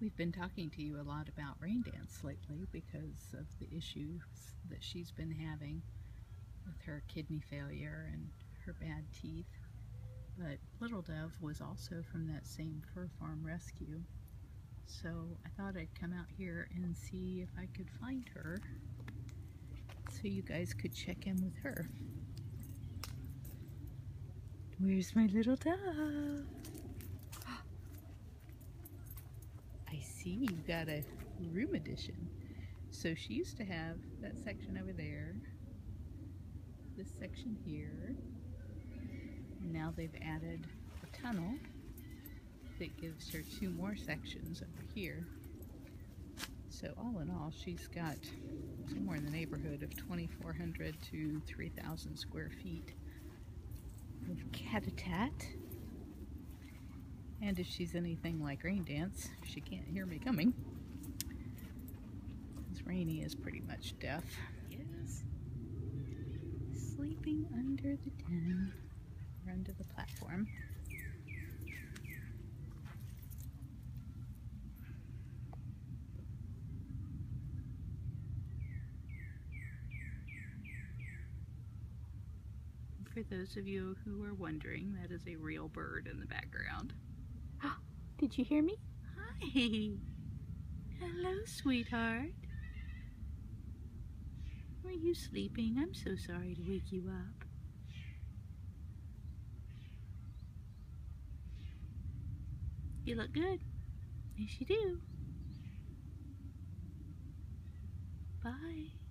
We've been talking to you a lot about Rain Dance lately because of the issues that she's been having with her kidney failure and her bad teeth. But Little Dove was also from that same fur farm rescue. So I thought I'd come out here and see if I could find her so you guys could check in with her. Where's my little dove? You got a room addition. So she used to have that section over there, this section here. Now they've added a tunnel that gives her two more sections over here. So all in all, she's got somewhere in the neighborhood of 2,400 to 3,000 square feet of cat-a-tat. And if she's anything like Rain Dance, she can't hear me coming. Because Rainy is pretty much deaf. Yes. Sleeping under the den, or under the platform. For those of you who are wondering, that is a real bird in the background. Did you hear me? Hi. Hello, sweetheart. Were you sleeping? I'm so sorry to wake you up. You look good. Yes, you do. Bye.